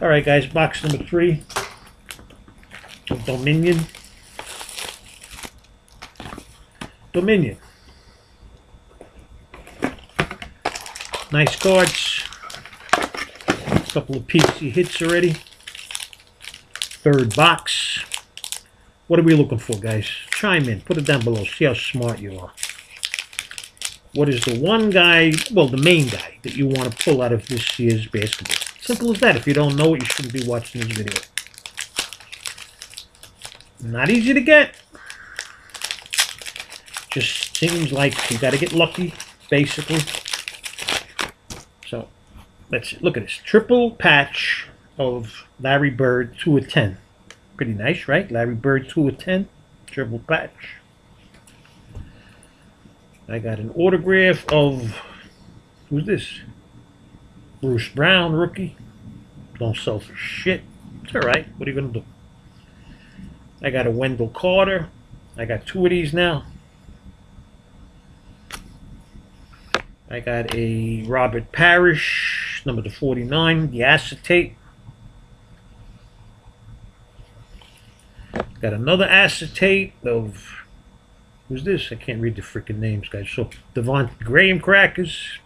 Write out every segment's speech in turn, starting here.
All right, guys, box number three. of Dominion. Dominion. Nice cards. A couple of PC hits already. Third box. What are we looking for, guys? Chime in. Put it down below. See how smart you are. What is the one guy, well, the main guy, that you want to pull out of this year's basketball? Simple as that. If you don't know it, you shouldn't be watching this video. Not easy to get. Just seems like you got to get lucky, basically. So, let's look at this. Triple patch of Larry Bird, 2 of 10. Pretty nice, right? Larry Bird, 2 of 10. Triple patch. I got an autograph of, who's this? Bruce Brown, rookie. Don't sell for shit. It's all right. What are you going to do? I got a Wendell Carter. I got two of these now. I got a Robert Parish, number to 49, the acetate. Got another acetate of, who's this? I can't read the freaking names, guys. So, Devon Graham Crackers.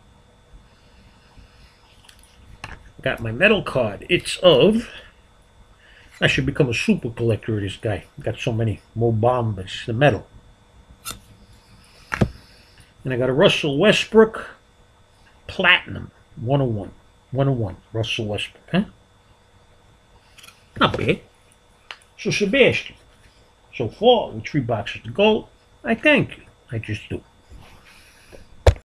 Got my metal card. It's of, I should become a super collector of this guy. Got so many Mo Bambas, the metal. And I got a Russell Westbrook Platinum 101. 101. Russell Westbrook, huh? Not bad. So, Sebastian, so far with three boxes to go, I thank you. I just do.